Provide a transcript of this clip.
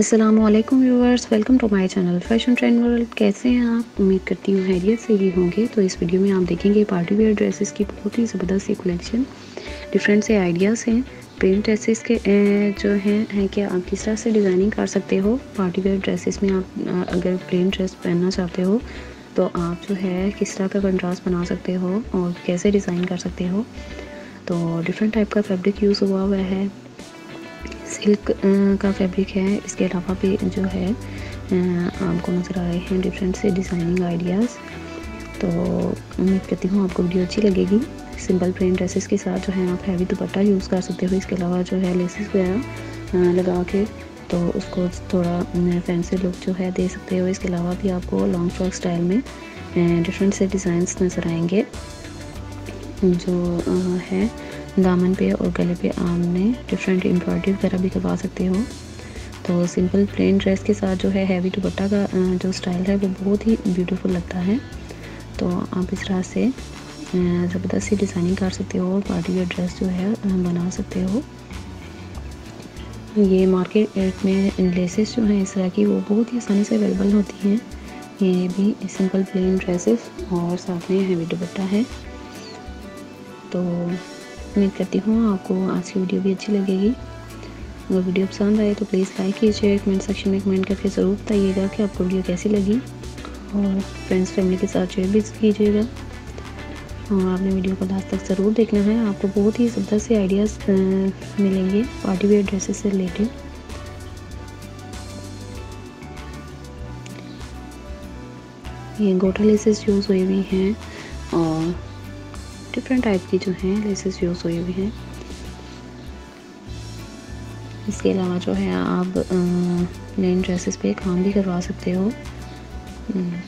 Aslam viewers welcome to my channel fashion trend world कैसे हैं आप? उम्मीद करती हूँ हैरियत से ही होंगे। तो इस वीडियो में आप देखेंगे पार्टी वेयर ड्रेसेस की बहुत ही ज़बरदस्त सी कलेक्शन डिफरेंट से आइडियाज़ हैं। प्रिंट ड्रेसेस के जो हैं हैं कि आप किस तरह से डिज़ाइनिंग कर सकते हो? पार्टी वेयर ड्रेसेस में आप अगर प्लेन ड्रेस पहनना चाहते हो तो आप जो है किस तरह का कंट्रास्ट बना सकते हो और कैसे डिज़ाइन कर सकते हो? तो डिफरेंट टाइप का फैब्रिक यूज़ हुआ हुआ है। सिल्क का फैब्रिक है। इसके अलावा भी जो है आपको नज़र आ रहे हैं डिफरेंट से डिज़ाइनिंग आइडियाज़ तो उम्मीद करती हूँ आपको वीडियो अच्छी लगेगी। सिंपल प्लेन ड्रेसेस के साथ जो है आप हैवी दुपट्टा यूज़ कर सकते हो। इसके अलावा जो है लेसेस वगैरह लगा के तो उसको थोड़ा फैंसी लुक जो है दे सकते हो। इसके अलावा भी आपको लॉन्ग फ्रॉक स्टाइल में डिफरेंट से डिज़ाइंस नज़र आएँगे। जो है दामन पे और गले पे आपने डिफरेंट एम्ब्रॉयडरी वगैरह भी करवा सकते हो। तो सिंपल प्लेन ड्रेस के साथ जो है हैवी दुपट्टा का जो स्टाइल है वो बहुत ही ब्यूटीफुल लगता है। तो आप इस तरह से ज़बरदस्त सी डिज़ाइनिंग कर सकते हो और पार्टी वेयर ड्रेस जो है बना सकते हो। ये मार्केट में लेसेस जो हैं इस तरह की वो बहुत ही आसानी से अवेलेबल होती हैं। ये भी सिंपल प्लेन ड्रेसेस और साथ में हैवी दुपट्टा है। तो उम्मीद करती हूँ आपको आज की वीडियो भी अच्छी लगेगी। अगर वीडियो पसंद आए तो प्लीज़ लाइक कीजिए कमेंट सेक्शन में कमेंट करके ज़रूर बताइएगा कि आपको वीडियो कैसी लगी। और फ्रेंड्स फैमिली के साथ शेयर भी कीजिएगा। और आपने वीडियो को लास्ट तक ज़रूर देखना है। आपको बहुत ही ज़बरदस्त से आइडियाज़ मिलेंगे पार्टी वेयर ड्रेसेस से रिलेटेड। ये गोटा लेसेस यूज़ हुए हुई हैं और डिफरेंट टाइप की जो हैं लेसेस यूज़ हुई हुई हैं। इसके अलावा जो है आप प्लेन ड्रेसेस पे काम भी करवा सकते हो। हम्म।